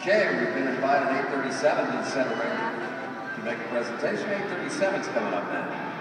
Okay, we've been invited 837 to the center ring to make a presentation. 837 is coming up now.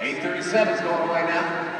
8.37 is going away now.